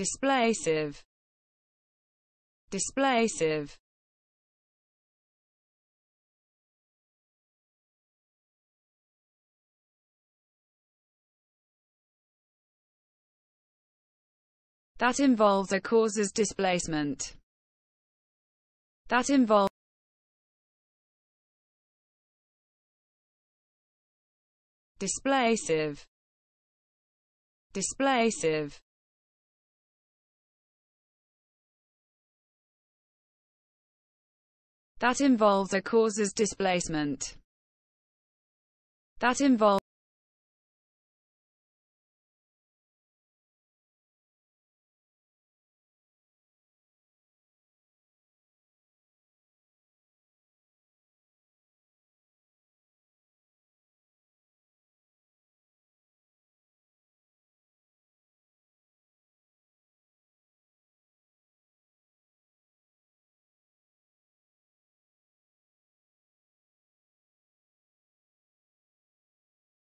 displacive displacive that involves or causes displacement. That involves displacive displacive that involves or causes displacement. That involves